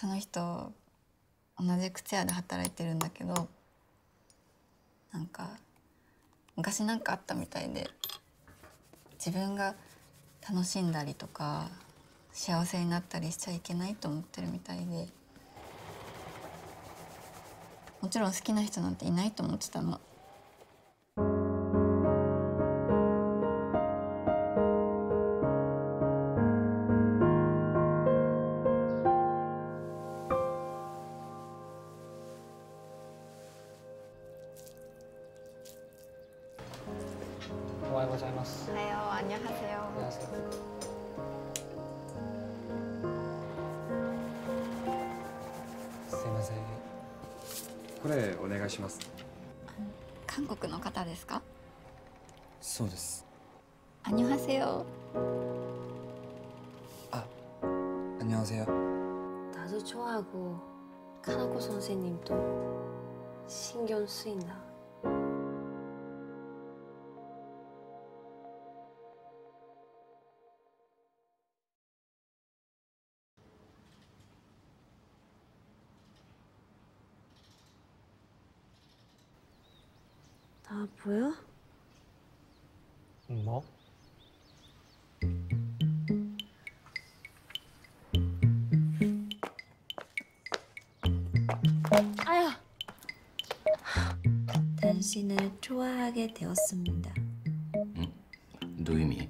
その人同じ靴屋で働いてるんだけどなんか昔なんかあったみたいで自分が楽しんだりとか幸せになったりしちゃいけないと思ってるみたいでもちろん好きな人なんていないと思ってたの。ございますおはよう、アンニョハセヨ。すいませんこれお願いします韓国の方ですか？そうですアンニョハセヨ。 안녕하세요 나도 좋아하고 카나코 선생님도 신경 쓰인다. 나 보여? 뭐? 아야! 당신을 좋아하게 되었습니다. どういう意味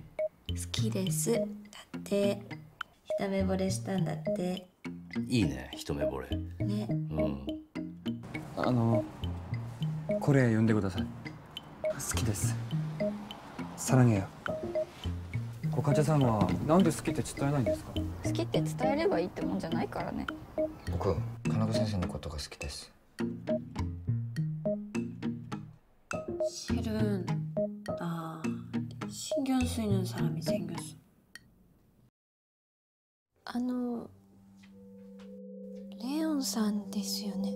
好きです。だって一目惚れしたんだって。いいね一目惚れね。うんあのこれ読んでください 好きです사랑해요ご患者さんはなんで好きって伝えないんですか好きって伝えればいいってもんじゃないからね。僕金子先生のことが好きです 실은 나 신경 쓰이는 사람이 생겼어. あのレオンさんですよね。